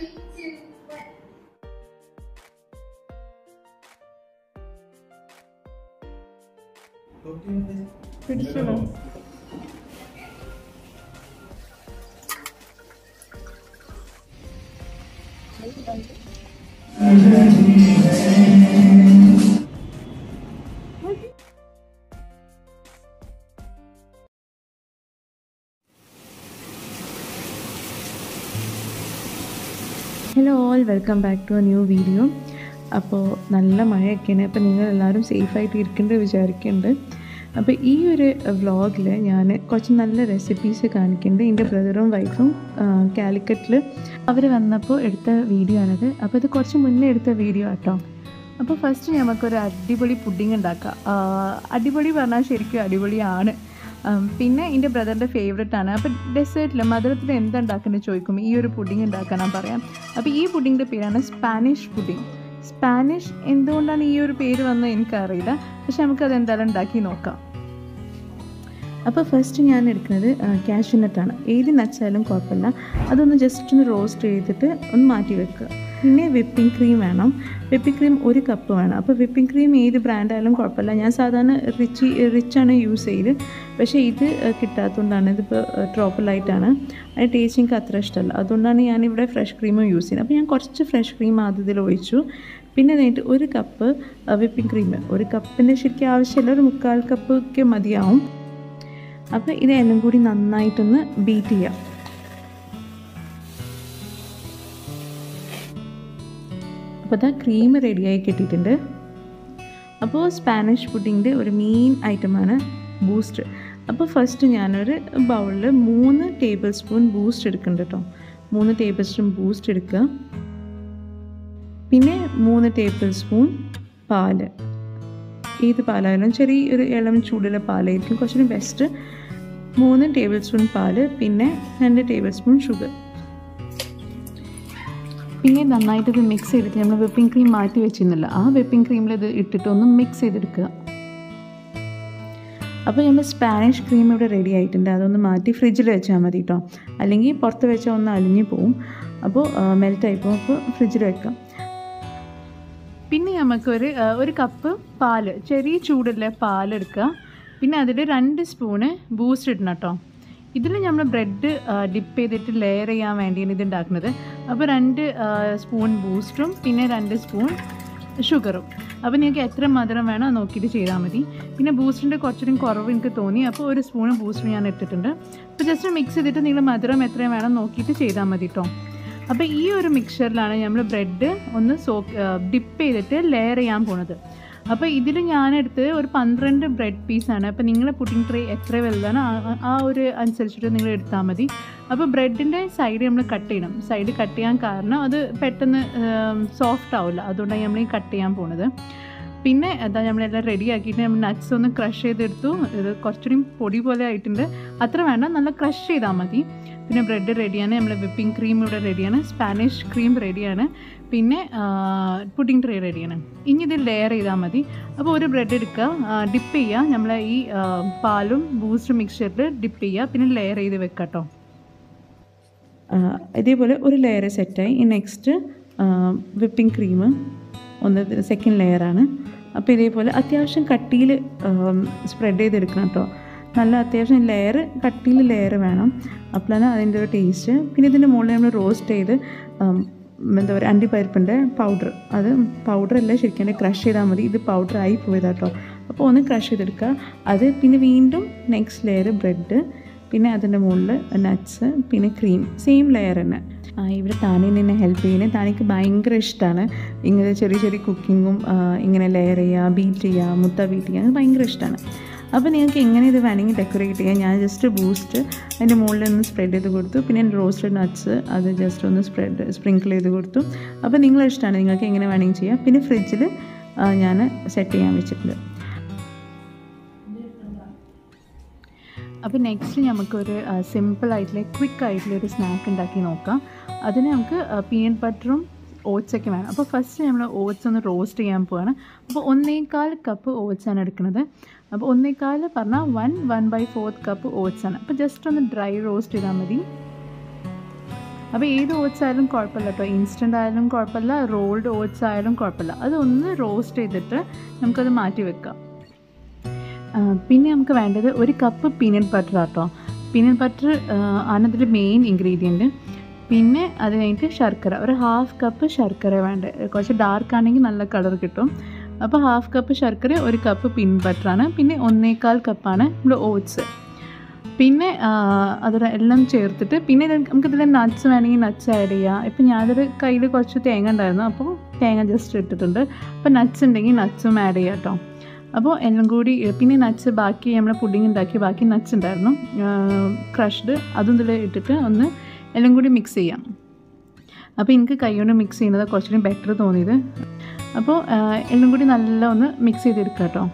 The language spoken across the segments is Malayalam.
Three, two, one. Totally. Sure. Welcome back to a new video അപ്പോൾ നല്ല മഴയൊക്കെയാണ്. അപ്പോൾ നിങ്ങൾ എല്ലാവരും സേഫായിട്ട് ഇരിക്കേണ്ടത് വിചാരിക്കുന്നുണ്ട് അപ്പോൾ ഈ ഒരു വ്ളോഗിൽ ഞാൻ കുറച്ച് നല്ല റെസിപ്പീസ് കാണിക്കുന്നുണ്ട് എന്റെ ബ്രദറും വൈഫും കാലിക്കറ്റിൽ അവർ വന്നപ്പോൾ എടുത്ത വീഡിയോ ആണത്. അപ്പോൾ ഇത് കുറച്ച് മുന്നേ എടുത്ത വീഡിയോ ആട്ടോ. അപ്പോൾ ഫസ്റ്റ് നമുക്കൊരു അടിപൊളി പുഡിങ് ഉണ്ടാക്കാം. അടിപൊളി പറഞ്ഞാൽ ശരിക്കും അടിപൊളിയാണ്. പിന്നെ എന്റെ ബ്രദറിന്റെ ഫേവററ്റ് ആണ്. അപ്പോൾ ഡെസേർട്ടിൽ മധുരത്തിൽ എന്തുണ്ടാക്കുന്നത് ചോദിക്കും. ഈ ഒരു പുഡിംഗ് ഉണ്ടാക്കാനാണ് പറയാം. അപ്പോൾ ഈ പുഡിങ്ങിന്റെ പേരാണ് സ്പാനിഷ് പുഡിംഗ് സ്പാനിഷ് എന്തുകൊണ്ടാണ് ഈ ഒരു പേര് വന്നത് എനിക്കറിയില്ല. പക്ഷെ നമുക്കത് എന്തായാലും ഉണ്ടാക്കി നോക്കാം. അപ്പോൾ ഫസ്റ്റ് ഞാൻ എടുക്കുന്നത് കാഷ്യൂ നട്ടാണ് ഏത് നച്ചാലും കുഴപ്പമില്ല. അതൊന്ന് ജസ്റ്റ് ഒന്ന് റോസ്റ്റ് ചെയ്തിട്ട് ഒന്ന് മാറ്റി വെക്കുക. പിന്നെ വിപ്പിംഗ് ക്രീം വേണം. വിപ്പിംഗ് ക്രീം ഒരു കപ്പ് വേണം. അപ്പോൾ വിപ്പിംഗ് ക്രീം ഏത് ബ്രാൻഡായാലും കുഴപ്പമില്ല. ഞാൻ സാധാരണ റിച്ച് റിച്ചാണ് യൂസ് ചെയ്ത് പക്ഷേ ഇത് കിട്ടാത്തതുകൊണ്ടാണ്. ഇതിപ്പോൾ ട്രോപ്പലായിട്ടാണ് അതിന് ടേസ്റ്റ് എനിക്ക് അത്ര ഇഷ്ടമല്ല. അതുകൊണ്ടാണ് ഞാനിവിടെ ഫ്രഷ് ക്രീമും യൂസ് ചെയ്യുന്നത്. അപ്പോൾ ഞാൻ കുറച്ച് ഫ്രഷ് ക്രീം ആദ്യത്തിൽ ഒഴിച്ചു. പിന്നെ നേരിട്ട് ഒരു കപ്പ് വിപ്പിംഗ് ക്രീം ഒരു കപ്പിന്റെ ശരിക്കും ആവശ്യമില്ല. ഒരു മുക്കാൽ കപ്പ് ഒക്കെ മതിയാവും. അപ്പോൾ ഇതെല്ലാം കൂടി നന്നായിട്ടൊന്ന് ബീറ്റ് ചെയ്യാം. അപ്പോൾ ഇതാ ക്രീം റെഡിയായി കിട്ടിയിട്ടുണ്ട്. അപ്പോൾ സ്പാനിഷ് പുഡിങ്ങിന്റെ ഒരു മെയിൻ ഐറ്റമാണ് ബൂസ്റ്റ് അപ്പോൾ ഫസ്റ്റ് ഞാനൊരു ബൗളിൽ മൂന്ന് ടേബിൾ സ്പൂൺ ബൂസ്റ്റ് എടുക്കുന്നുണ്ട് കേട്ടോ മൂന്ന് ടേബിൾ സ്പൂൺ ബൂസ്റ്റ് എടുക്കുക പിന്നെ മൂന്ന് ടേബിൾ സ്പൂൺ പാൽ. ഏത് പാലായാലും ചെറിയ ഒരു ഇളം ചൂടുള്ള പാലായിരിക്കും. കുറച്ചുകൂടി ബെസ്റ്റ് മൂന്ന് ടേബിൾ സ്പൂൺ പാൽ പിന്നെ രണ്ട് ടേബിൾ സ്പൂൺ ഷുഗർ പിന്നെ നന്നായിട്ട് ഇത് മിക്സ് ചെയ്തിട്ട് നമ്മൾ വിപ്പിംഗ് ക്രീം മാറ്റി വെച്ചിരുന്നില്ല. ആ വിപ്പിംഗ് ക്രീമിൽ ഇത് ഇട്ടിട്ട് ഒന്ന് മിക്സ് ചെയ്തെടുക്കുക. അപ്പോൾ നമ്മൾ സ്പാനിഷ് ക്രീം ഇവിടെ റെഡി ആയിട്ടുണ്ട്. അതൊന്ന് മാറ്റി ഫ്രിഡ്ജിൽ വെച്ചാൽ മതി കേട്ടോ അല്ലെങ്കിൽ പുറത്ത് വെച്ചാൽ ഒന്ന് അലിഞ്ഞു പോവും. അപ്പോൾ മെൽറ്റായി പോകും അപ്പോൾ ഫ്രിഡ്ജിൽ വെക്കാം. പിന്നെ നമുക്കൊരു ഒരു കപ്പ് പാൽ ചെറിയ ചൂടുള്ള പാലെടുക്കുക. പിന്നെ അതിൽ രണ്ട് സ്പൂണ് ബൂസ്റ്റ് ഇടണം കേട്ടോ ഇതിൽ നമ്മൾ ബ്രെഡ് ഡിപ്പ് ചെയ്തിട്ട് ലെയർ ചെയ്യാൻ വേണ്ടിയാണ് ഇത് ഉണ്ടാക്കുന്നത് അപ്പോൾ രണ്ട് സ്പൂൺ ബൂസ്റ്ററും പിന്നെ രണ്ട് സ്പൂൺ ഷുഗറും അപ്പോൾ നിങ്ങൾക്ക് എത്ര മധുരം വേണോ നോക്കിയിട്ട് ചെയ്താൽ മതി. പിന്നെ ബൂസ്റ്റിന്റെ കുറച്ചുകൂടി കുറവ് എനിക്ക് തോന്നി. അപ്പോൾ ഒരു സ്പൂൺ ബൂസ്റ്റ് ഞാൻ ഇട്ടിട്ടുണ്ട്. അപ്പോൾ ജസ്റ്റ് മിക്സ് ചെയ്തിട്ട് നിങ്ങൾ മധുരം എത്രയും വേണം നോക്കിയിട്ട് ചെയ്താൽ മതി കേട്ടോ അപ്പോൾ ഈ ഒരു മിക്സറിലാണ് നമ്മൾ ബ്രെഡ് ഒന്ന് സോ ഡിപ്പ് ചെയ്തിട്ട് ലെയർ ചെയ്യാൻ പോണത്. അപ്പോൾ ഇതിൽ ഞാനെടുത്ത് ഒരു പന്ത്രണ്ട് ബ്രെഡ് പീസ് ആണ്. അപ്പോൾ നിങ്ങളെ പുഡിംഗ് ട്രേ എത്ര വലുതാണ്? ആ- ഒരു അനുസരിച്ചിട്ട് നിങ്ങൾ എടുത്താൽ മതി. അപ്പോൾ ബ്രെഡിന്റെ സൈഡ് നമ്മൾ കട്ട് ചെയ്യണം. സൈഡ് കട്ട് ചെയ്യാൻ കാരണം അത് പെട്ടെന്ന് സോഫ്റ്റ് ആവില്ല. അതുകൊണ്ടാണ് നമ്മൾ ഈ കട്ട് ചെയ്യാൻ പോണത്. പിന്നെ എന്താ നമ്മളെല്ലാം റെഡി ആക്കിയിട്ട് നമ്മൾ നട്ട്സ് ഒന്ന് ക്രഷ് ചെയ്തെടുത്തു. ഇത് കുറച്ചുകൂടി പൊടി പോലെ ആയിട്ടുണ്ട്. അത്ര വേണ്ട നല്ല ക്രഷ് ചെയ്താൽ മതി. പിന്നെ ബ്രെഡ് റെഡിയാണ് നമ്മൾ വിപ്പിംഗ് ക്രീം ഇവിടെ റെഡിയാണ് സ്പാനിഷ് ക്രീം റെഡിയാണ് പിന്നെ പുഡിംഗ് ട്രേ റെഡിയാണ് ഇനി ഇത് ലെയർ ചെയ്താൽ മതി. അപ്പോൾ ഒരു ബ്രെഡ് എടുക്കുക. ഡിപ്പ് ചെയ്യുക. നമ്മൾ ഈ പാലും ബൂസ്റ്റ് മിക്സ്ചറിൽ ഡിപ്പ് ചെയ്യുക. പിന്നെ ലെയർ ചെയ്ത് വെക്കുക കേട്ടോ ഇതേപോലെ ഒരു ലെയർ സെറ്റായി ഈ നെക്സ്റ്റ് വിപ്പിംഗ് ക്രീം ഒന്ന് സെക്കൻഡ് ലെയറാണ് അപ്പോൾ ഇതേപോലെ അത്യാവശ്യം കട്ടിയിൽ സ്പ്രെഡ് ചെയ്തെടുക്കണം കേട്ടോ നല്ല അത്യാവശ്യം ലെയർ കട്ടിയിൽ ലെയർ വേണം. അപ്പോഴാണ് അതിന്റെ ഒരു ടേസ്റ്റ് പിന്നെ ഇതിന്റെ മുകളിൽ നമ്മൾ റോസ്റ്റ് ചെയ്ത് എന്താ പറയുക അണ്ടിപ്പരിപ്പിന്റെ പൗഡർ അത് പൗഡർ അല്ല ശരിക്കും ക്രഷ് ചെയ്താൽ മതി. ഇത് പൗഡർ ആയി പോയതാട്ടോ അപ്പോൾ ഒന്ന് ക്രഷ് ചെയ്തെടുക്കുക. അത് പിന്നെ വീണ്ടും നെക്സ്റ്റ് ലെയർ ബ്രെഡ് പിന്നെ അതിന്റെ മുകളിൽ നട്ട്സ് പിന്നെ ക്രീം സെയിം ലെയർ തന്നെ. ഇവിടെ താനി നിന്നെ ഹെൽപ്പ് ചെയ്യുന്നത് താനിക്ക് ഭയങ്കര ഇഷ്ടമാണ് ഇങ്ങനെ ചെറിയ ചെറിയ കുക്കിങ്ങും ഇങ്ങനെ ലെയർ ചെയ്യുക ബീറ്റ് ചെയ്യുക മുത്ത ബീറ്റ് ചെയ്യുക അത് ഭയങ്കര ഇഷ്ടമാണ് അപ്പോൾ നിങ്ങൾക്ക് എങ്ങനെ ഇത് വേണമെങ്കിൽ ഡെക്കറേറ്റ് ചെയ്യാം. ഞാൻ ജസ്റ്റ് ബൂസ്റ്റ് അതിന്റെ മുകളിൽ ഒന്ന് സ്പ്രെഡ് ചെയ്ത് കൊടുത്തു. പിന്നെ റോസ്റ്റഡ് നട്ട്സ് അത് ജസ്റ്റ് ഒന്ന് സ്പ്രെഡ് സ്പ്രിങ്കിൾ ചെയ്ത് കൊടുത്തു. അപ്പോൾ നിങ്ങളെ ഇഷ്ടമാണ് നിങ്ങൾക്ക് എങ്ങനെ വേണമെങ്കിൽ ചെയ്യാം. പിന്നെ ഫ്രിഡ്ജിൽ ഞാൻ സെറ്റ് ചെയ്യാൻ വെച്ചിട്ടുണ്ട്. അപ്പോൾ നെക്സ്റ്റ് നമുക്കൊരു സിമ്പിൾ ആയിട്ടുള്ള ക്വിക്ക് ആയിട്ടുള്ള ഒരു സ്നാക്ക് ഉണ്ടാക്കി നോക്കാം. അതിന് നമുക്ക് പീനട്ട് ബട്ടറും ഓട്സ് ഒക്കെ വേണം. അപ്പോൾ ഫസ്റ്റ് നമ്മൾ ഓട്സ് ഒന്ന് റോസ്റ്റ് ചെയ്യാൻ പോവാണ്. അപ്പോൾ ഒന്നേകാൽ കപ്പ് ഓട്സ് ആണ് എടുക്കുന്നത്. അപ്പോൾ ഒന്നേകാൽ പറഞ്ഞാൽ one one by fourth cup ആണ്. അപ്പോൾ ജസ്റ്റ് ഒന്ന് ഡ്രൈ റോസ്റ്റ് ചെയ്താൽ മതി. അപ്പോൾ ഏത് ഓട്സ് ആയാലും കുഴപ്പമില്ല കേട്ടോ ഇൻസ്റ്റന്റ് ആയാലും കുഴപ്പമില്ല റോൾഡ് ഓട്സ് ആയാലും കുഴപ്പമില്ല. അതൊന്ന് റോസ്റ്റ് ചെയ്തിട്ട് നമുക്കത് മാറ്റി വെക്കാം. പിന്നെ നമുക്ക് വേണ്ടത് ഒരു കപ്പ് പീനട്ട് ബട്ടർ ആട്ടോ. പീനട്ട് ബട്ടർ അതിൽ മെയിൻ ഇൻഗ്രീഡിയന്റ് പിന്നെ അത് കഴിഞ്ഞിട്ട് ശർക്കര. ഒരു ഹാഫ് കപ്പ് ശർക്കര വേണ്ടത് കുറച്ച് ഡാർക്ക് ആണെങ്കിൽ നല്ല കളർ കിട്ടും. അപ്പോൾ ഹാഫ് കപ്പ് ശർക്കര ഒരു കപ്പ് പിൻ ബട്ടറാണ് പിന്നെ ഒന്നേകാൽ കപ്പാണ് നമ്മുടെ ഓട്സ് പിന്നെ അതിൽ എല്ലാം ചേർത്തിട്ട് പിന്നെ നമുക്ക് നമുക്കിതിൽ നട്ട്സ് വേണമെങ്കിൽ നട്ട്സ് ആഡ് ചെയ്യാം. ഇപ്പം ഞാനൊരു കയ്യിൽ കുറച്ച് തേങ്ങ ഉണ്ടായിരുന്നു. അപ്പോൾ തേങ്ങ ജസ്റ്റ് ഇട്ടിട്ടുണ്ട്. അപ്പോൾ നട്ട്സ് ഉണ്ടെങ്കിൽ നട്ട്സും ആഡ് ചെയ്യാം കേട്ടോ അപ്പോൾ എല്ലാം കൂടി പിന്നെ നട്ട്സ് ബാക്കി നമ്മൾ പുഡിങ് ഉണ്ടാക്കി ബാക്കി നട്ട്സ് ഉണ്ടായിരുന്നു. ക്രഷ്ഡ് അതും ഇതിൽ ഇട്ടിട്ട് ഒന്ന് എല്ലാം കൂടി മിക്സ് ചെയ്യാം. അപ്പോൾ എനിക്ക് കൈ കൊണ്ട് മിക്സ് ചെയ്യുന്നത് കുറച്ചുകൂടി ബെറ്റർ തോന്നിയത്. അപ്പോൾ എല്ലാം കൂടി നല്ല ഒന്ന് മിക്സ് ചെയ്തെടുക്കുക കേട്ടോ.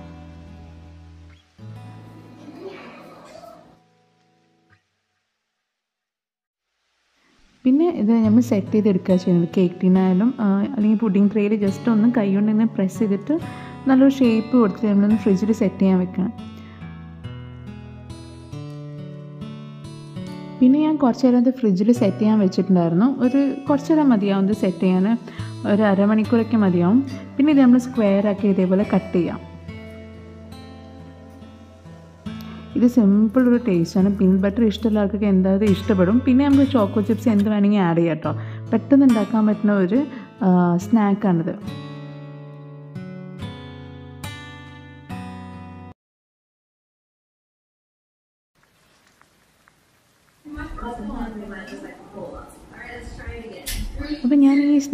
പിന്നെ ഇത് നമ്മൾ സെറ്റ് ചെയ്തെടുക്കുക ചെയ്യുന്നത്. കേക്ക് ടീനായാലും അല്ലെങ്കിൽ പുഡിംഗ് ട്രേയിൽ ജസ്റ്റ് ഒന്ന് കൈ കൊണ്ട് ഇങ്ങനെ പ്രസ് ചെയ്തിട്ട് നല്ലൊരു ഷേപ്പ് കൊടുത്തിട്ട് നമ്മളൊന്ന് ഫ്രിഡ്ജിൽ സെറ്റ് ചെയ്യാൻ വെക്കണം. പിന്നെ ഞാൻ കുറച്ച് നേരം അത് ഫ്രിഡ്ജിൽ സെറ്റ് ചെയ്യാൻ വെച്ചിട്ടുണ്ടായിരുന്നു. ഒരു കുറച്ച് നേരം മതിയാവും ഇത് സെറ്റ് ചെയ്യാൻ ഒരു അരമണിക്കൂറൊക്കെ മതിയാവും. പിന്നെ ഇത് നമ്മൾ സ്ക്വയർ ആക്കി ഇതേപോലെ കട്ട് ചെയ്യാം. ഇത് സിമ്പിൾ ഒരു ടേസ്റ്റാണ് പീനട്ട് ബട്ടർ ഇഷ്ടമുള്ള ആൾക്കൊക്കെ എന്തായാലും ഇഷ്ടപ്പെടും. പിന്നെ നമുക്ക് ചോക്കോ ചിപ്സ് എന്ത് വേണമെങ്കിൽ ആഡ് ചെയ്യാം കേട്ടോ പെട്ടെന്ന് ഉണ്ടാക്കാൻ പറ്റുന്ന ഒരു സ്നാക്കാണിത്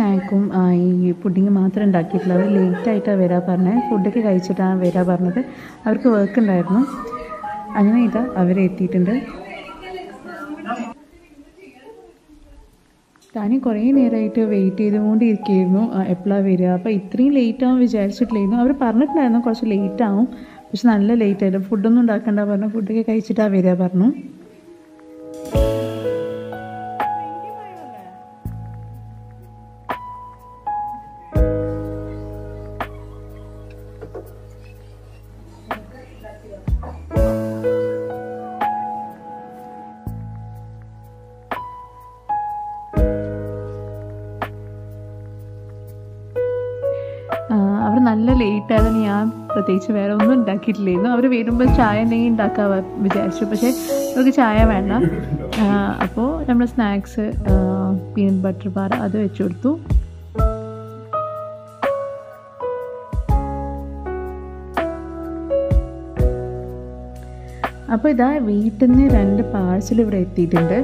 സ്നാക്കും ഈ പുഡിങ് മാത്രം ഉണ്ടാക്കിയിട്ടുള്ളത് ലേറ്റായിട്ടാണ് വരാൻ പറഞ്ഞത് ഫുഡൊക്കെ കഴിച്ചിട്ടാണ് വരാൻ പറഞ്ഞത്. അവർക്ക് വർക്ക് ഉണ്ടായിരുന്നു. അങ്ങനെ ഇതാ അവരെത്തിയിട്ടുണ്ട്. താനും കുറേ നേരമായിട്ട് വെയിറ്റ് ചെയ്തുകൊണ്ടിരിക്കുകയായിരുന്നു. എപ്പോഴാണ് വരിക അപ്പോൾ ഇത്രയും ലേറ്റ് ആവും വിചാരിച്ചിട്ടില്ലായിരുന്നു. അവർ പറഞ്ഞിട്ടുണ്ടായിരുന്നു കുറച്ച് ലേറ്റ് ആവും. പക്ഷെ നല്ല ലേറ്റ് ആയിരുന്നു. ഫുഡൊന്നും ഉണ്ടാക്കണ്ട പറഞ്ഞു ഫുഡൊക്കെ കഴിച്ചിട്ടാണ് വരിക പറഞ്ഞു. അവർ നല്ല ലേറ്റ് ആയതുകൊണ്ട് ഞാൻ പ്രത്യേകിച്ച് വേറെ ഒന്നും ഉണ്ടാക്കിയിട്ടില്ലായിരുന്നു അവർ വരുമ്പോൾ ചായ എന്തെങ്കിലും ഉണ്ടാക്കാൻ വിചാരിച്ചു. പക്ഷേ അവർക്ക് ചായ വേണ്ട. അപ്പോൾ നമ്മൾ സ്നാക്സ് പീനട്ട് ബട്ടർ പാറ അത് വെച്ച് കൊടുത്തു. അപ്പോൾ ഇതാ വീട്ടിൽ നിന്ന് രണ്ട് പാഴ്സൽ ഇവിടെ എത്തിയിട്ടുണ്ട്.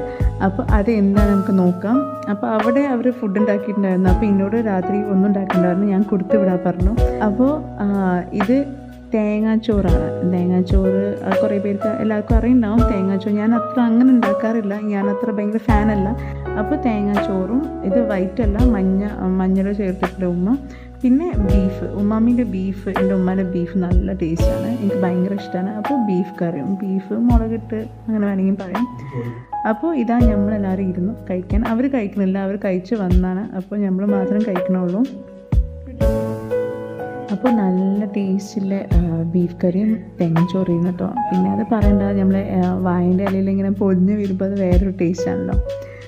അപ്പോൾ അത് എന്താണ് നമുക്ക് നോക്കാം. അപ്പോൾ അവിടെ അവർ ഫുഡ് ഉണ്ടാക്കിയിട്ടുണ്ടായിരുന്നു. അപ്പോൾ എന്നോട് രാത്രി ഒന്നും ഉണ്ടാക്കിയിട്ടുണ്ടായിരുന്നു ഞാൻ കൊടുത്തു വിടാൻ പറഞ്ഞു. അപ്പോൾ ഇത് തേങ്ങാച്ചോറാണ്. തേങ്ങാച്ചോറ് കുറേ പേർക്ക് എല്ലാവർക്കും അറിയുന്നുണ്ടാവും തേങ്ങാച്ചോറ് ഞാൻ അത്ര അങ്ങനെ ഉണ്ടാക്കാറില്ല. ഞാൻ അത്ര ഭയങ്കര ഫാനല്ല അപ്പോൾ തേങ്ങാച്ചോറും ഇത് വൈറ്റല്ല മഞ്ഞ മഞ്ഞൾ ചേർത്തിട്ടുള്ള ഉമ്മ. പിന്നെ ബീഫ് ഉമ്മാമ്മീന്റെ ബീഫ് എന്റെ ഉമ്മാന്റെ ബീഫ് നല്ല ടേസ്റ്റാണ് എനിക്ക് ഭയങ്കര ഇഷ്ടമാണ് അപ്പോൾ ബീഫ് കറിയും ബീഫ് മുളകിട്ട് അങ്ങനെ വേണമെങ്കിൽ പറയാം. അപ്പോൾ ഇതാ നമ്മളെല്ലാവരും ഇരുന്നു കഴിക്കാൻ. അവർ കഴിക്കുന്നില്ല അവർ കഴിച്ച് വന്നാണ്. അപ്പോൾ നമ്മൾ മാത്രം കഴിക്കണുള്ളൂ. അപ്പോൾ നല്ല ടേസ്റ്റിലെ ബീഫ് കറിയും തെങ്ങച്ചോറിയും കേട്ടോ. പിന്നെ അത് പറയണ്ട നമ്മളെ വായന്റെ ഇലയിൽ ഇങ്ങനെ പൊതിഞ്ഞ് വരുമ്പോൾ അത് വേറൊരു ടേസ്റ്റാണല്ലോ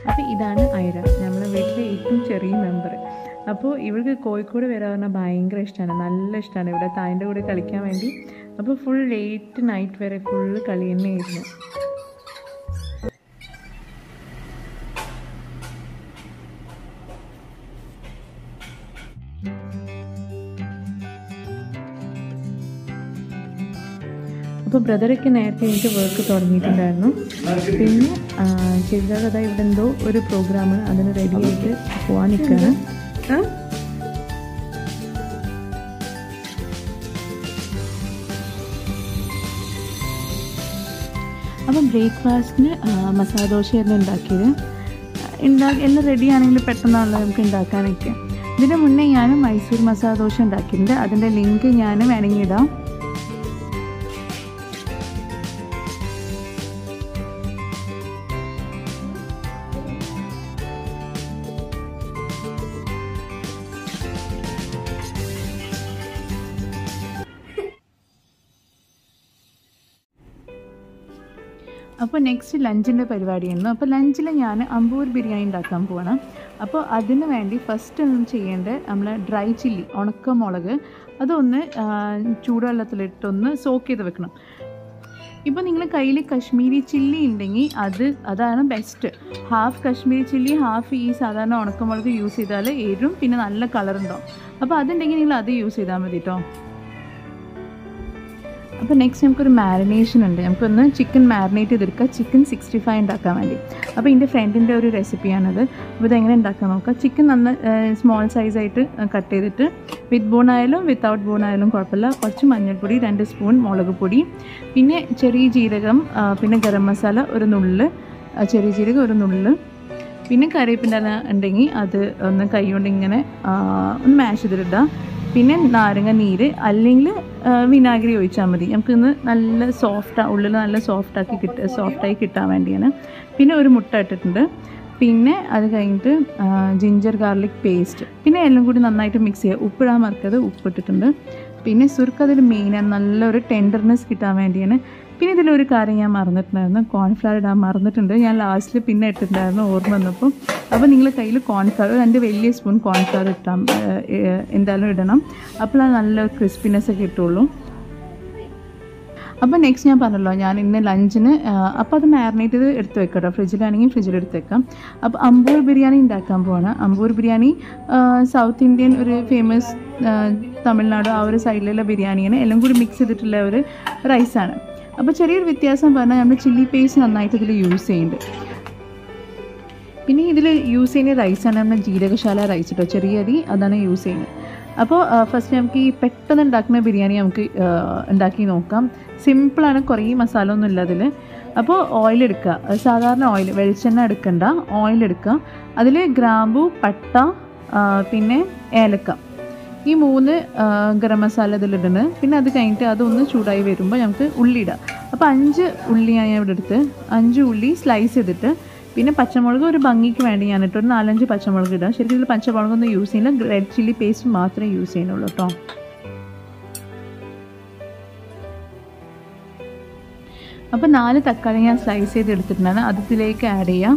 അപ്പോൾ ഇതാണ് ഐര നമ്മളെ വീട്ടിലെ ഏറ്റവും ചെറിയ മെമ്പർ അപ്പോൾ ഇവൾക്ക് കോഴിക്കോട് വരാൻ പറഞ്ഞാൽ ഭയങ്കര ഇഷ്ടമാണ് നല്ല ഇഷ്ടമാണ് ഇവിടെ താന്റെ കൂടെ കളിക്കാൻ വേണ്ടി. അപ്പോൾ ഫുൾ ലേറ്റ് നൈറ്റ് വരെ ഫുള്ള് കളി തന്നെയായിരുന്നു. അപ്പോൾ ബ്രദറൊക്കെ നേരത്തെ എനിക്ക് വർക്ക് തുടങ്ങിയിട്ടുണ്ടായിരുന്നു. പിന്നെ ചെയ്താൽ അതാ ഇവിടെ എന്തോ ഒരു പ്രോഗ്രാം അതിന് റെഡി ആയിട്ട് പോകാൻ നിൽക്കുകയാണ് ബ്രേക്ക്ഫാസ്റ്റിന് മസാല ദോശയായിരുന്നു ഉണ്ടാക്കിയത്. ഉണ്ടാക്കി എല്ലാം റെഡി ആണെങ്കിൽ പെട്ടെന്നാണല്ലോ നമുക്ക് ഉണ്ടാക്കാനൊക്കെ. ഇതിന് മുന്നേ ഞാൻ മൈസൂർ മസാല ദോശ ഉണ്ടാക്കിയിട്ടുണ്ട്. അതിന്റെ ലിങ്ക് ഞാൻ വേണമെങ്കിൽ ഇടാം. അപ്പോൾ നെക്സ്റ്റ് ലഞ്ചിന്റെ പരിപാടിയായിരുന്നു. അപ്പോൾ ലഞ്ചിൽ ഞാൻ അമ്പൂർ ബിരിയാണി ഉണ്ടാക്കാൻ പോകണം അപ്പോൾ അതിന് വേണ്ടി ഫസ്റ്റ് ഒന്ന് ചെയ്യേണ്ടത് നമ്മൾ ഡ്രൈ ചില്ലി ഉണക്കമുളക്. അതൊന്ന് ചൂടുവെള്ളത്തിലിട്ടൊന്ന് സോക്ക് ചെയ്ത് വെക്കണം. ഇപ്പോൾ നിങ്ങൾ കയ്യിൽ കശ്മീരി ചില്ലി ഉണ്ടെങ്കിൽ അത് അതാണ് best half Kashmiri chilli half ഈ സാധാരണ ഉണക്കമുളക് യൂസ് ചെയ്താൽ എരും പിന്നെ നല്ല കളറുണ്ടാവും അപ്പോൾ അതുണ്ടെങ്കിൽ നിങ്ങൾ അത് യൂസ് ചെയ്താൽ മതി കേട്ടോ അപ്പോൾ നെക്സ്റ്റ് നമുക്കൊരു മാരിനേഷൻ ഉണ്ട്. നമുക്കൊന്ന് ചിക്കൻ മാരിനേറ്റ് ചെയ്തെടുക്കുക. ചിക്കൻ സിക്സ്റ്റി ഫൈവ് ഉണ്ടാക്കാൻ വേണ്ടി. അപ്പോൾ എന്റെ ഫ്രണ്ടിന്റെ ഒരു റെസിപ്പിയാണത് അപ്പോൾ ഇതെങ്ങനെ ഉണ്ടാക്കാൻ നോക്കുക ചിക്കൻ നന്ന സ്മോൾ സൈസായിട്ട് കട്ട് ചെയ്തിട്ട് വിത്ത് ബോൺ ആയാലും വിത്തൗട്ട് ബോൺ ആയാലും കുഴപ്പമില്ല. കുറച്ച് മഞ്ഞൾപ്പൊടി രണ്ട് സ്പൂൺ മുളക് പൊടി. പിന്നെ ചെറിയ ജീരകം പിന്നെ ഗരം മസാല ഒരു നുള്ള് ചെറിയ ജീരകം ഒരു നുള്ള്. പിന്നെ കറിവേപ്പിന്റെ ഉണ്ടെങ്കിൽ അത് ഒന്ന് കൈ കൊണ്ട് ഇങ്ങനെ ഒന്ന് മാഷ് ചെയ്തിടുക പിന്നെ നാരങ്ങ നീര് അല്ലെങ്കിൽ വിനാഗിരി ഒഴിച്ചാൽ മതി. നമുക്കിന്ന് നല്ല സോഫ്റ്റ് ഉള്ളിൽ നല്ല സോഫ്റ്റാക്കി കിട്ടുക സോഫ്റ്റായി കിട്ടാൻ വേണ്ടിയാണ്. പിന്നെ ഒരു മുട്ട ഇട്ടിട്ടുണ്ട്. പിന്നെ അത് കഴിഞ്ഞിട്ട് ജിഞ്ചർ ഗാർലിക് പേസ്റ്റ് പിന്നെ എല്ലാം കൂടി നന്നായിട്ട് മിക്സ് ചെയ്യുക ഉപ്പിടാൻ മറക്കത് ഉപ്പിട്ടിട്ടുണ്ട്. പിന്നെ സുർക്ക് അതിൽ മെയിനാണ് നല്ലൊരു ടെൻഡർനെസ് കിട്ടാൻ വേണ്ടിയാണ്. പിന്നെ ഇതിലൊരു കാര്യം ഞാൻ മറന്നിട്ടുണ്ടായിരുന്നു. കോൺഫ്ലവർ ഇടാൻ മറന്നിട്ടുണ്ട്. ഞാൻ ലാസ്റ്റിൽ പിന്നെ ഇട്ടിട്ടുണ്ടായിരുന്നു ഓർമ്മ വന്നപ്പോൾ. അപ്പോൾ നിങ്ങൾ കയ്യിൽ കോൺഫ്ലവർ രണ്ട് വലിയ സ്പൂൺ കോൺഫ്ലവർ ഇട്ടാൽ എന്തായാലും ഇടണം. അപ്പോഴാണ് നല്ല ക്രിസ്പിനെസ് ഒക്കെ കിട്ടുള്ളൂ. അപ്പോൾ നെക്സ്റ്റ് ഞാൻ പറഞ്ഞല്ലോ ഞാൻ ഇന്ന് ലഞ്ചിന് അപ്പോൾ അത് മാരിനേറ്റ് ചെയ്ത് എടുത്ത് വെക്കട്ടോ. ഫ്രിഡ്ജിലാണെങ്കിൽ ഫ്രിഡ്ജിൽ എടുത്ത് വെക്കാം. അപ്പോൾ അമ്പൂർ ബിരിയാണി ഉണ്ടാക്കാൻ പോവാണ്. അമ്പൂർ ബിരിയാണി സൗത്ത് ഇന്ത്യൻ ഒരു ഫേമസ് തമിഴ്നാട് ആ ഒരു സൈഡിലുള്ള ബിരിയാണിയാണ്. എല്ലാം കൂടി മിക്സ് ചെയ്തിട്ടുള്ള ഒരു റൈസാണ് അപ്പോൾ ചെറിയൊരു വ്യത്യാസം പറഞ്ഞാൽ നമ്മൾ ചില്ലി പേസ്റ്റ് നന്നായിട്ട് ഇതിൽ യൂസ് ചെയ്യുന്നുണ്ട്. പിന്നെ ഇതിൽ യൂസ് ചെയ്യുന്ന റൈസാണ് നമ്മൾ ജീരകശാല റൈസ് കേട്ടോ ചെറിയ അരി അതാണ് യൂസ് ചെയ്യുന്നത്. അപ്പോൾ ഫസ്റ്റ് നമുക്ക് ഈ പെട്ടെന്ന് ഉണ്ടാക്കുന്ന ബിരിയാണി നമുക്ക് ഉണ്ടാക്കി നോക്കാം. സിമ്പിളാണ് കുറേ മസാല ഒന്നും ഇല്ല അതിൽ അപ്പോൾ ഓയിൽ എടുക്കുക. സാധാരണ ഓയിൽ വെളിച്ചെണ്ണ എടുക്കണ്ട ഓയിൽ എടുക്കുക. അതിൽ ഗ്രാമ്പു പട്ട പിന്നെ ഏലക്ക. ഈ മൂന്ന് ഗരം മസാല ഇതിലിടണ്. പിന്നെ അത് കഴിഞ്ഞിട്ട് അതൊന്ന് ചൂടായി വരുമ്പോൾ നമുക്ക് ഉള്ളി ഇടാം അപ്പോൾ അഞ്ച് ഉള്ളി ഞാൻ ഇവിടെ എടുത്ത് അഞ്ച് ഉള്ളി സ്ലൈസ് ചെയ്തിട്ട് പിന്നെ പച്ചമുളക് ഒരു ഭംഗിക്ക് വേണ്ടി ഞാൻ ഇട്ട് ഒരു നാലഞ്ച് പച്ചമുളക് ഇടാം. ശരിക്കും ഇതിൽ പച്ചമുളകൊന്നും യൂസ് ചെയ്യുന്നില്ല റെഡ് ചില്ലി പേസ്റ്റ് മാത്രമേ യൂസ് ചെയ്യുന്നുള്ളൂ കേട്ടോ അപ്പോൾ നാല് തക്കാളി ഞാൻ സ്ലൈസ് ചെയ്ത് എടുത്തിട്ടുണ്ടാണ് അതിലേക്ക് ആഡ് ചെയ്യാം.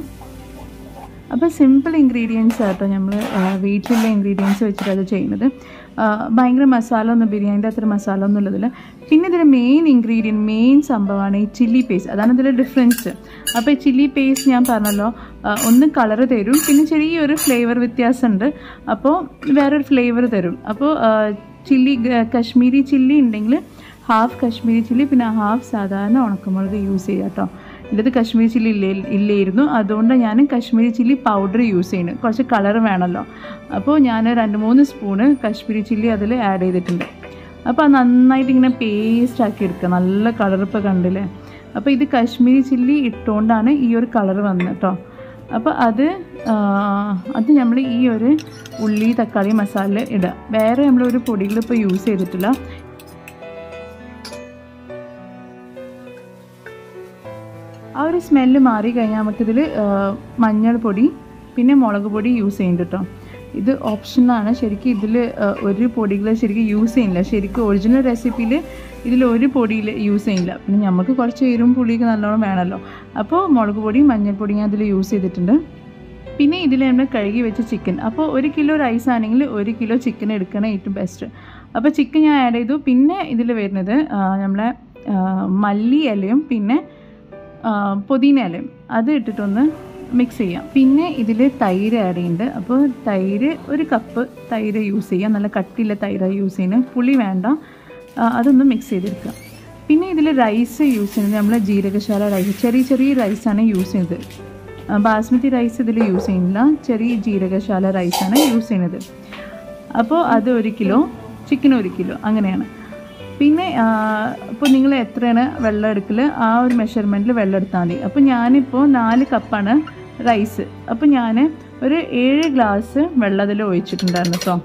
അപ്പോൾ സിമ്പിൾ ഇൻഗ്രീഡിയൻസ് ആട്ടോ നമ്മൾ വീട്ടിലുള്ള ഇൻഗ്രീഡിയൻസ് വെച്ചിട്ട് അത് ചെയ്യുന്നത്. ഭയങ്കര മസാല ഒന്നും ബിരിയാണിന്റെ അത്ര മസാല ഒന്നും ഉള്ളതില്ല. പിന്നെ ഇതിന്റെ മെയിൻ ഇൻഗ്രീഡിയന്റ് മെയിൻ സംഭവമാണ് ഈ ചില്ലി പേസ്റ്റ് അതാണ് ഇതിന്റെ ഡിഫറൻസ് അപ്പോൾ ഈ ചില്ലി പേസ്റ്റ് ഞാൻ പറഞ്ഞല്ലോ ഒന്ന് കളറ് തരും. പിന്നെ ചെറിയൊരു ഫ്ലേവർ വ്യത്യാസമുണ്ട്. അപ്പോൾ വേറൊരു ഫ്ലേവർ തരും. അപ്പോൾ ചില്ലി കശ്മീരി ചില്ലി ഉണ്ടെങ്കിൽ ഹാഫ് കശ്മീരി ചില്ലി പിന്നെ ഹാഫ് സാധാരണ ഉണക്കമുളക് യൂസ് ചെയ്യുക കേട്ടോ ഇത് കശ്മീരി ചില്ലി ഇല്ല ഇല്ലായിരുന്നു. അതുകൊണ്ട് ഞാൻ കശ്മീരി ചില്ലി പൗഡർ യൂസ് ചെയ്യുന്നത് കുറച്ച് കളർ വേണമല്ലോ അപ്പോൾ ഞാൻ രണ്ട് മൂന്ന് സ്പൂണ് കശ്മീരി ചില്ലി അതിൽ ആഡ് ചെയ്തിട്ടുണ്ട്. അപ്പോൾ നന്നായിട്ട് ഇങ്ങനെ പേസ്റ്റ് ആക്കി എടുക്കുക. നല്ല കളർ ഇപ്പോൾ കണ്ടില്ലേ? അപ്പോൾ ഇത് കശ്മീരി ചില്ലി ഇട്ടുകൊണ്ടാണ് ഈ ഒരു കളർ വന്നത് കേട്ടോ അപ്പോൾ അത് അത് നമ്മൾ ഈ ഒരു ഉള്ളി തക്കാളി മസാല ഇടുക വേറെ നമ്മൾ ഒരു പൊടികൾ ഇപ്പോൾ യൂസ് ചെയ്തിട്ടില്ല. ഒരു സ്മെല്ല് മാറി കഴിഞ്ഞാൽ നമുക്കിതിൽ മഞ്ഞൾ പൊടി പിന്നെ മുളക് പൊടി യൂസ് ചെയ്യുന്നുണ്ട് കേട്ടോ ഇത് ഓപ്ഷനാണ് ശരിക്കും ഇതിൽ ഒരു പൊടികൾ ശരിക്കും യൂസ് ചെയ്യില്ല ശരിക്കും ഒറിജിനൽ റെസിപ്പിയിൽ ഇതിൽ ഒരു പൊടിയിൽ യൂസ് ചെയ്യില്ല പിന്നെ നമുക്ക് കുറച്ച് എരും പുളിയൊക്കെ നല്ലോണം വേണമല്ലോ അപ്പോൾ മുളക് പൊടി മഞ്ഞൾപ്പൊടി ഞാൻ ഇതിൽ യൂസ് ചെയ്തിട്ടുണ്ട്. പിന്നെ ഇതിൽ നമ്മൾ കഴുകി വെച്ച ചിക്കൻ അപ്പോൾ ഒരു കിലോ റൈസ് ആണെങ്കിൽ ഒരു കിലോ ചിക്കൻ എടുക്കണേ ഏറ്റവും ബെസ്റ്റ് അപ്പോൾ ചിക്കൻ ഞാൻ ആഡ് ചെയ്തു. പിന്നെ ഇതിൽ വരുന്നത് നമ്മളെ മല്ലി ഇലയും പിന്നെ ആ, പുതിന ഇലയും അത് ഇട്ടിട്ടൊന്ന് മിക്സ് ചെയ്യാം. പിന്നെ ഇതിൽ തൈര് ആഡ് ചെയ്യുന്നുണ്ട് അപ്പോൾ തൈര് ഒരു കപ്പ് തൈര് യൂസ് ചെയ്യാം. നല്ല കട്ടിയുള്ള തൈര് യൂസ് ചെയ്യുന്നത് പുളി വേണ്ട. അതൊന്ന് മിക്സ് ചെയ്തെടുക്കുക. പിന്നെ ഇതിൽ റൈസ് യൂസ് ചെയ്യുന്നത് നമ്മൾ ജീരകശാല റൈസ് ചെറിയ ചെറിയ റൈസാണ് യൂസ് ചെയ്യുന്നത്. ബാസ്മതി റൈസ് ഇതിൽ യൂസ് ചെയ്യുന്നില്ല. ചെറിയ ജീരകശാല റൈസാണ് യൂസ് ചെയ്യുന്നത്. അപ്പോൾ അത് ഒരു കിലോ ചിക്കൻ ഒരു കിലോ അങ്ങനെയാണ്. പിന്നെ ഇപ്പോൾ നിങ്ങൾ എത്രയാണ് വെള്ളം എടുക്കൽ ആ ഒരു മെഷർമെന്റിൽ വെള്ളം എടുത്താൽ മതി. അപ്പോൾ ഞാനിപ്പോൾ നാല് കപ്പാണ് റൈസ് അപ്പോൾ ഞാൻ ഒരു ഏഴ് ഗ്ലാസ് വെള്ളം അതിൽ ഒഴിച്ചിട്ടുണ്ടായിരുന്നു കേട്ടോ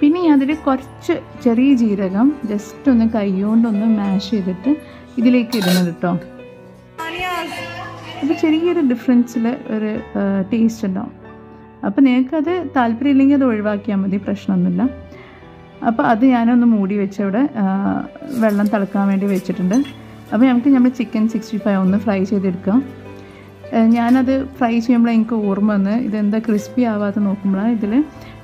പിന്നെ അതിൽ കുറച്ച് ചെറിയ ജീരകം ജസ്റ്റ് ഒന്ന് കൈകൊണ്ടൊന്ന് മാഷ് ചെയ്തിട്ട് ഇതിലേക്ക് ഇടുന്നത് കേട്ടോ അപ്പോൾ ചെറിയൊരു ഡിഫറൻസിൽ ഒരു ടേസ്റ്റ് ഉണ്ടാവും. അപ്പോൾ നിങ്ങൾക്കത് താല്പര്യമില്ലെങ്കിൽ അത് ഒഴിവാക്കിയാൽ മതി പ്രശ്നമൊന്നുമില്ല. അപ്പോൾ അത് ഞാനൊന്ന് മൂടി വെച്ച് അവിടെ വെള്ളം തിളക്കാൻ വേണ്ടി വെച്ചിട്ടുണ്ട്. അപ്പോൾ നമുക്ക് നമ്മൾ ചിക്കൻ സിക്സ്റ്റി ഫൈവ് ഒന്ന് ഫ്രൈ ചെയ്തെടുക്കാം. ഞാനത് ഫ്രൈ ചെയ്യുമ്പോൾ എനിക്ക് ഓർമ്മ വന്ന് ഇതെന്താ ക്രിസ്പി ആവാതെ നോക്കുമ്പോഴാണ് ഇതിൽ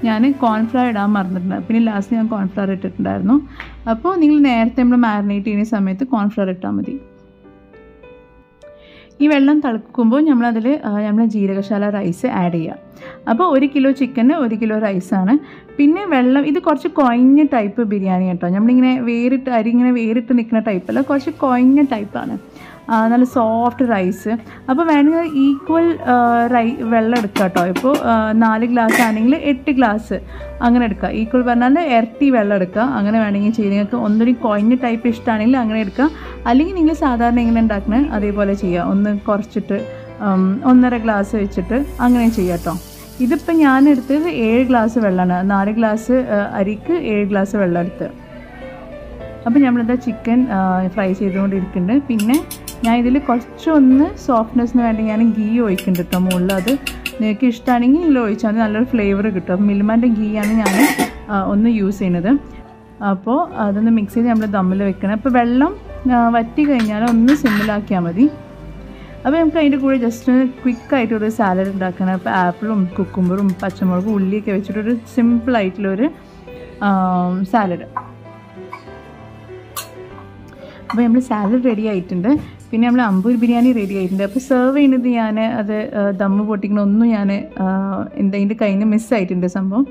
ഞാൻ കോൺഫ്ലവർ ഇടാൻ മറന്നിട്ടുണ്ട്. പിന്നെ ലാസ്റ്റ് ഞാൻ കോൺഫ്ലവർ ഇട്ടിട്ടുണ്ടായിരുന്നു. അപ്പോൾ നിങ്ങൾ നേരത്തെ നമ്മൾ മാരിനേറ്റ് ചെയ്യുന്ന സമയത്ത് കോൺഫ്ലവർ ഇട്ടാൽ മതി. ഈ വെള്ളം തിളക്കുമ്പോൾ നമ്മളതിൽ നമ്മൾ ജീരകശാല റൈസ് ആഡ് ചെയ്യുക അപ്പോൾ ഒരു കിലോ ചിക്കന് ഒരു കിലോ റൈസാണ് പിന്നെ വെള്ളം ഇത് കുറച്ച് കൊയഞ്ഞ ടൈപ്പ് ബിരിയാണി കേട്ടോ. നമ്മളിങ്ങനെ വേറിട്ട് അരി ഇങ്ങനെ വേറിട്ട് നിൽക്കുന്ന ടൈപ്പല്ല കുറച്ച് കൊയഞ്ഞ ടൈപ്പാണ് നല്ല സോഫ്റ്റ് റൈസ് അപ്പോൾ വേണമെങ്കിൽ ഈക്വൽ റൈ വെള്ളം എടുക്കുക കേട്ടോ. ഇപ്പോൾ നാല് ഗ്ലാസ് ആണെങ്കിൽ എട്ട് ഗ്ലാസ് അങ്ങനെ എടുക്കുക ഈക്വൽ പറഞ്ഞാൽ ഇരട്ടി വെള്ളം എടുക്കുക അങ്ങനെ വേണമെങ്കിൽ ചെയ്ത് നിങ്ങൾക്ക് ഒന്നൊരു കൊയഞ്ഞ ടൈപ്പ് ഇഷ്ടമാണെങ്കിൽ അങ്ങനെ എടുക്കുക അല്ലെങ്കിൽ നിങ്ങൾ സാധാരണ എങ്ങനെ ഉണ്ടാക്കുന്നത് അതേപോലെ ചെയ്യുക ഒന്ന് കുറച്ചിട്ട് ഒന്നര ഗ്ലാസ് വെച്ചിട്ട് അങ്ങനെ ചെയ്യാം കേട്ടോ. ഇതിപ്പോൾ ഞാൻ എടുത്തത് ഏഴ് ഗ്ലാസ് വെള്ളമാണ്. നാല് ഗ്ലാസ് അരിക്ക് ഏഴ് ഗ്ലാസ് വെള്ളം എടുത്ത്. അപ്പോൾ നമ്മളിതാ ചിക്കൻ ഫ്രൈ ചെയ്തുകൊണ്ടിരിക്കുന്നുണ്ട്. പിന്നെ ഞാൻ ഇതിൽ കുറച്ചൊന്ന് സോഫ്റ്റ്നെസ്സിന് വേണ്ടി ഞാൻ ഗീ ഒഴിക്കുന്നുണ്ട് കേട്ടോ മുകളിൽ അത് നിങ്ങൾക്ക് ഇഷ്ടമാണെങ്കിൽ ഇതിൽ ഒഴിച്ചാൽ മതി. നല്ലൊരു ഫ്ലേവർ കിട്ടും. അപ്പോൾ മിൽമാന്റെ ഗീ ആണ് ഞാൻ ഒന്ന് യൂസ് ചെയ്യുന്നത്. അപ്പോൾ അതൊന്ന് മിക്സ് ചെയ്ത് നമ്മൾ ദമ്മിൽ വെക്കണം. അപ്പോൾ വെള്ളം വറ്റി കഴിഞ്ഞാൽ ഒന്ന് സിമ്മിലാക്കിയാൽ മതി. അപ്പോൾ നമുക്ക് അതിന്റെ കൂടെ ജസ്റ്റ് ഒന്ന് ക്വിക്കായിട്ടൊരു സാലഡ് ഉണ്ടാക്കണം. അപ്പോൾ ആപ്പിളും കുക്കുമ്പറും പച്ചമുളകും ഉള്ളിയൊക്കെ വെച്ചിട്ടൊരു സിമ്പിളായിട്ടുള്ളൊരു സാലഡ് അപ്പോൾ നമ്മൾ സാലഡ് റെഡി ആയിട്ടുണ്ട്. പിന്നെ നമ്മൾ അമ്പൂർ ബിരിയാണി റെഡി ആയിട്ടുണ്ട്. അപ്പോൾ സെർവ് ചെയ്യുന്നത് ഞാൻ അത് ദമ്മ് പൊട്ടിക്കണ ഒന്നും ഞാൻ എന്താ അതിന്റെ കയ്യിൽ നിന്ന് മിസ്സായിട്ടുണ്ട് സംഭവം.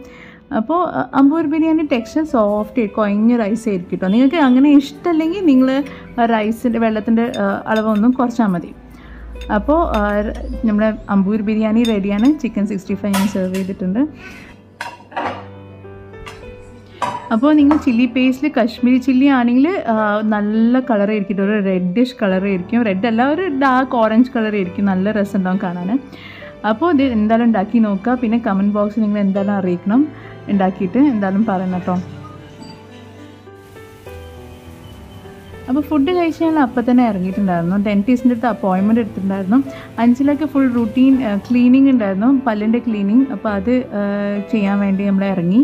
അപ്പോൾ അമ്പൂർ ബിരിയാണി ടെക്സ്ചർ സോഫ്റ്റ് കൊയഞ്ഞ റൈസ് ആയിരിക്കും കേട്ടോ നിങ്ങൾക്ക് അങ്ങനെ ഇഷ്ടമല്ലെങ്കിൽ നിങ്ങൾ റൈസിന്റെ വെള്ളത്തിന്റെ അളവൊന്നും കുറച്ചാൽ മതി. അപ്പോൾ നമ്മുടെ അമ്പൂർ ബിരിയാണി റെഡിയാണ് ചിക്കൻ സിക്സ്റ്റി ഫൈവ് ഞാൻ സെർവ് ചെയ്തിട്ടുണ്ട്. അപ്പോൾ നിങ്ങൾ ചില്ലി പേസ്റ്റിൽ കശ്മീരി ചില്ലി ആണെങ്കിൽ നല്ല കളർ ആയിരിക്കും. ഒരു റെഡിഷ് കളർ ആയിരിക്കും. റെഡ് അല്ല ഒരു ഡാർക്ക് ഓറഞ്ച് കളർ ആയിരിക്കും. നല്ല രസം ഉണ്ടാവും കാണാൻ അപ്പോൾ ഇത് എന്തായാലും ഉണ്ടാക്കി നോക്കുക. പിന്നെ കമന്റ് ബോക്സിൽ നിങ്ങൾ എന്തായാലും അറിയിക്കണം. ഉണ്ടാക്കിയിട്ട് എന്തായാലും പറയണം കേട്ടോ. അപ്പോൾ ഫുഡ് കഴിച്ച് ഞാൻ അപ്പം തന്നെ ഇറങ്ങിയിട്ടുണ്ടായിരുന്നു. ഡെന്റിസ്റ്റിന്റെ അടുത്ത് അപ്പോയിൻമെന്റ് എടുത്തിട്ടുണ്ടായിരുന്നു. അഞ്ചിലൊക്കെ ഫുൾ റുട്ടീൻ ക്ലീനിങ് ഉണ്ടായിരുന്നു. പല്ലിന്റെ ക്ലീനിങ് അപ്പോൾ അത് ചെയ്യാൻ വേണ്ടി നമ്മൾ ഇറങ്ങി.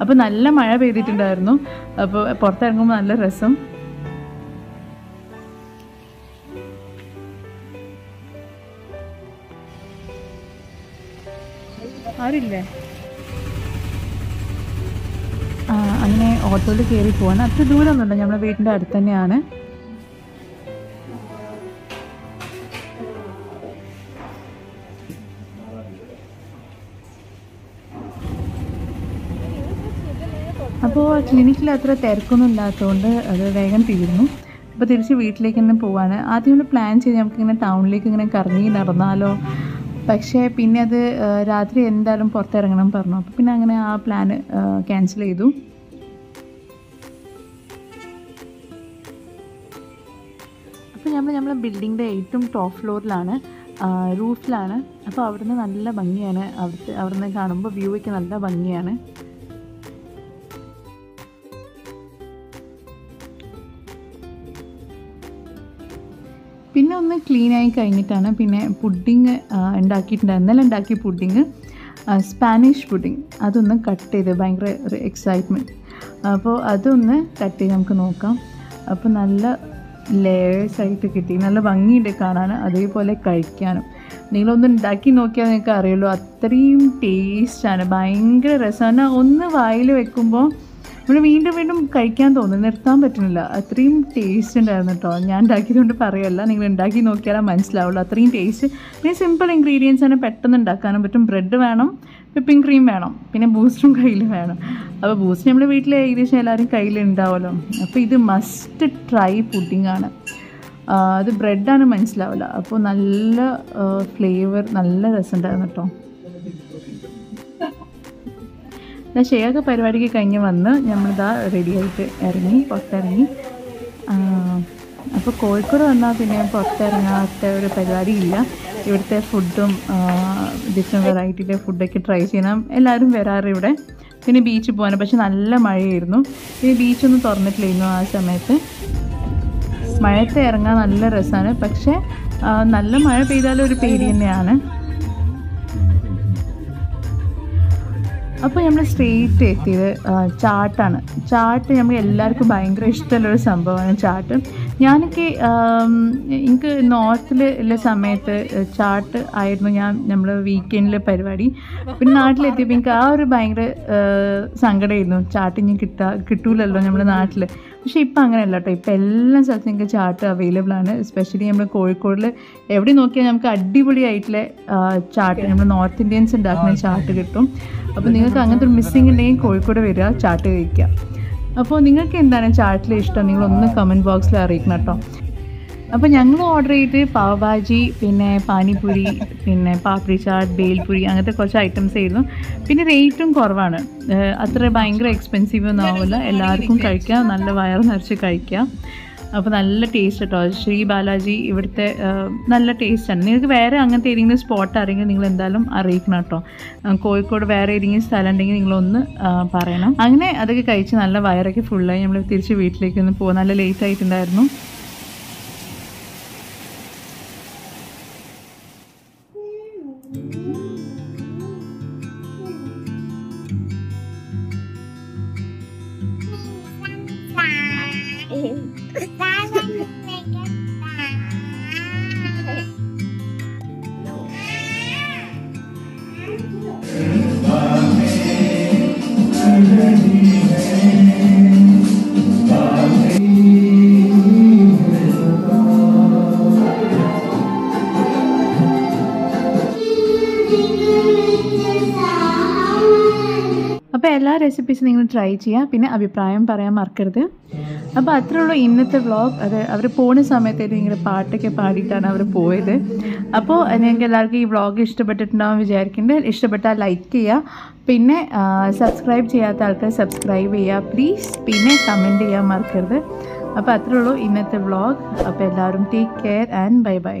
അപ്പോൾ നല്ല മഴ പെയ്തിട്ടുണ്ടായിരുന്നു. അപ്പോൾ പുറത്തിറങ്ങുമ്പോൾ നല്ല രസം. ആരില്ലേ? അങ്ങനെ ഓട്ടോയിൽ കയറി പോകാൻ അത്ര ദൂരമൊന്നുമില്ല. നമ്മുടെ വീടിന്റെ അടുത്ത് തന്നെയാണ്. ക്ലിനിക്കിൽ അത്ര തിരക്കൊന്നും ഇല്ലാത്തതുകൊണ്ട് അത് വേഗം തീർന്നു. അപ്പോൾ തിരിച്ച് വീട്ടിലേക്ക് തന്നെ പോവാണ്. ആദ്യം ഒന്ന് പ്ലാൻ ചെയ്ത് നമുക്കിങ്ങനെ ടൗണിലേക്ക് ഇങ്ങനെ കറങ്ങി നടന്നാലോ? പക്ഷേ പിന്നെ അത് രാത്രി എന്തായാലും പുറത്തിറങ്ങണം പറഞ്ഞു. അപ്പോൾ പിന്നെ അങ്ങനെ ആ പ്ലാൻ ക്യാൻസൽ ചെയ്തു. അപ്പോൾ നമ്മൾ നമ്മളെ ബിൽഡിങ്ങിന്റെ ഏറ്റവും ടോപ്പ് ഫ്ലോറിലാണ് റൂഫിലാണ് അപ്പോൾ അവിടുന്ന് നല്ല ഭംഗിയാണ്. അവിടുത്തെ അവിടുന്ന് കാണുമ്പോൾ വ്യൂ ഒക്കെ നല്ല ഭംഗിയാണ്. പിന്നെ ഒന്ന് ക്ലീൻ ആയി കഴിഞ്ഞിട്ടാണ് പിന്നെ പുഡിങ് ഉണ്ടാക്കിയിട്ടുണ്ടായിരുന്നു ഇന്നലെ ഉണ്ടാക്കിയ പുഡിങ് സ്പാനിഷ് പുഡിങ് അതൊന്ന് കട്ട് ചെയ്ത് ഭയങ്കര ഒരു എക്സൈറ്റ്മെന്റ് അപ്പോൾ അതൊന്ന് കട്ട് ചെയ്ത് നമുക്ക് നോക്കാം. അപ്പോൾ നല്ല ലെയേഴ്സ് ആയിട്ട് കിട്ടി. നല്ല ഭംഗിയുണ്ട് കാണാൻ. അതേപോലെ കഴിക്കാനും. നിങ്ങളൊന്ന് ഉണ്ടാക്കി നോക്കിയാൽ നിങ്ങൾക്ക് അറിയുള്ളൂ അത്രയും ടേസ്റ്റാണ് ഭയങ്കര രസമാണ് ഒന്ന് വായിൽ വെക്കുമ്പോൾ നമ്മൾ വീണ്ടും വീണ്ടും കഴിക്കാൻ തോന്നുന്നു. നിർത്താൻ പറ്റുന്നില്ല. അത്രയും ടേസ്റ്റ് ഉണ്ടായിരുന്നു കേട്ടോ ഞാൻ ഉണ്ടാക്കിയതുകൊണ്ട് പറയല്ല. നിങ്ങൾ ഉണ്ടാക്കി നോക്കിയാലേ മനസ്സിലാവുള്ളൂ. അത്രയും ടേസ്റ്റ് പിന്നെ സിമ്പിൾ ഇൻഗ്രീഡിയൻസ് ആണ് പെട്ടെന്ന് ഉണ്ടാക്കാനും പറ്റും. ബ്രെഡ് വേണം വിപ്പിംഗ് ക്രീം വേണം പിന്നെ ബൂസ്റ്റും കയ്യിൽ വേണം. അപ്പോൾ ബൂസ്റ്റ് നമ്മുടെ വീട്ടിൽ ഏകദേശം എല്ലാവരും കയ്യിൽ ഉണ്ടാവുമല്ലോ അപ്പോൾ ഇത് മസ്റ്റ് ട്രൈ ആ, അത് ബ്രെഡാണ് മനസ്സിലാവില്ല അപ്പോൾ നല്ല ഫ്ലേവർ നല്ല രസമുണ്ടായിരുന്നു കേട്ടോ ഇതാ ഷെയൊക്കെ പരിപാടിക്ക് കഴിഞ്ഞ് വന്ന് നമ്മളിതാ റെഡിയായിട്ട് ഇറങ്ങി പുറത്തിറങ്ങി. അപ്പോൾ കോഴിക്കോട് വന്നാൽ പിന്നെ പുറത്തിറങ്ങാത്ത ഒരു പരിപാടി ഇല്ല ഇവിടുത്തെ ഫുഡും ഡിഫറെന്റ് വെറൈറ്റിയിലെ ഫുഡൊക്കെ ട്രൈ ചെയ്യണം. എല്ലാവരും വരാറ് ഇവിടെ. പിന്നെ ബീച്ചിൽ പോകാൻ പക്ഷെ നല്ല മഴയായിരുന്നു. പിന്നെ ബീച്ചൊന്നും തുറന്നിട്ടില്ലായിരുന്നു ആ സമയത്ത്. മഴയത്ത് ഇറങ്ങാൻ നല്ല രസമാണ് പക്ഷേ നല്ല മഴ പെയ്താലും ഒരു പേടി തന്നെയാണ്. അപ്പോൾ നമ്മൾ സ്ട്രെയിറ്റ് എത്തിയത് ചാട്ടാണ്. ചാട്ട് നമുക്ക് എല്ലാവർക്കും ഭയങ്കര ഇഷ്ടമുള്ളൊരു സംഭവമാണ് ചാട്ട്. ഞാനൊക്കെ എനിക്ക് നോർത്തിൽ ഉള്ള സമയത്ത് ചാട്ട് ആയിരുന്നു ഞാൻ നമ്മൾ വീക്കെൻഡിലെ പരിപാടി. പിന്നെ നാട്ടിലെത്തിയപ്പോൾ എനിക്ക് ആ ഒരു ഭയങ്കര സങ്കടമായിരുന്നു. ചാട്ട് ഇനി കിട്ടാ കിട്ടൂലല്ലോ നമ്മുടെ നാട്ടിൽ പക്ഷേ ഇപ്പം അങ്ങനെയല്ല കേട്ടോ. ഇപ്പം എല്ലാ സ്ഥലത്തും നിങ്ങൾക്ക് ചാട്ട് അവൈലബിൾ ആണ്. എസ്പെഷ്യലി നമ്മൾ കോഴിക്കോടിൽ എവിടെ നോക്കിയാൽ നമുക്ക് അടിപൊളിയായിട്ടുള്ള ചാട്ട് നമ്മൾ നോർത്ത് ഇന്ത്യൻസ് ഉണ്ടാക്കുന്ന ചാട്ട് കിട്ടും. അപ്പോൾ നിങ്ങൾക്ക് അങ്ങനത്തെ ഒരു മിസ്സിങ് ഉണ്ടെങ്കിൽ കോഴിക്കോട് വരിക ചാട്ട് കഴിക്കുക. അപ്പോൾ നിങ്ങൾക്ക് എന്താണ് ചാർട്ടിൽ ഇഷ്ടം? നിങ്ങളൊന്ന് കമന്റ് ബോക്സിൽ അറിയിക്കണം കേട്ടോ. അപ്പോൾ ഞങ്ങൾ ഓർഡർ ചെയ്ത് പാവ് ഭാജി പിന്നെ പാനിപൂരി പിന്നെ പാപ്രി ചാട്ട് ബേൽപൂരി അങ്ങനത്തെ കുറച്ച് ഐറ്റംസ് ആയിരുന്നു. പിന്നെ റേറ്റും കുറവാണ്. അത്ര ഭയങ്കര എക്സ്പെൻസീവ് ഒന്നും ആവില്ല എല്ലാവർക്കും കഴിക്കാം. നല്ല വയറ് നിറച്ച് കഴിക്കാം. അപ്പോൾ നല്ല ടേസ്റ്റ് കേട്ടോ ശ്രീ ബാലാജി ഇവിടുത്തെ നല്ല ടേസ്റ്റാണ് നിങ്ങൾക്ക് വേറെ അങ്ങനത്തെ ഏതെങ്കിലും സ്പോട്ട് അറിയെങ്കിൽ നിങ്ങൾ എന്തായാലും അറിയിക്കണം കേട്ടോ. കോഴിക്കോട് വേറെ ഏതെങ്കിലും സ്ഥലം ഉണ്ടെങ്കിൽ നിങ്ങളൊന്ന് പറയണം. അങ്ങനെ അതൊക്കെ കഴിച്ച് നല്ല വയറൊക്കെ ഫുള്ളായി നമ്മൾ തിരിച്ച് വീട്ടിലേക്ക് ഒന്ന് പോകും നല്ല ലേറ്റ് ആയിട്ടുണ്ടായിരുന്നു. എല്ലാ റെസിപ്പീസും നിങ്ങൾ ട്രൈ ചെയ്യുക പിന്നെ അഭിപ്രായം പറയാൻ മറക്കരുത്. അപ്പോൾ അത്രേ ഉള്ളൂ ഇന്നത്തെ വ്ളോഗ് അത് അവർ പോകുന്ന സമയത്തായിട്ട് നിങ്ങൾ പാട്ടൊക്കെ പാടിയിട്ടാണ് അവർ പോയത്. അപ്പോൾ ഞങ്ങൾക്ക് എല്ലാവർക്കും ഈ വ്ളോഗ് ഇഷ്ടപ്പെട്ടിട്ടുണ്ടാവും വിചാരിക്കുന്നുണ്ട് ഇഷ്ടപ്പെട്ടാൽ ലൈക്ക് ചെയ്യുക. പിന്നെ സബ്സ്ക്രൈബ് ചെയ്യാത്ത ആൾക്കാർ സബ്സ്ക്രൈബ് ചെയ്യുക പ്ലീസ് പിന്നെ കമന്റ് ചെയ്യാൻ മറക്കരുത്. അപ്പോൾ അത്രേ ഉള്ളൂ ഇന്നത്തെ വ്ളോഗ് അപ്പോൾ എല്ലാവരും take care and bye bye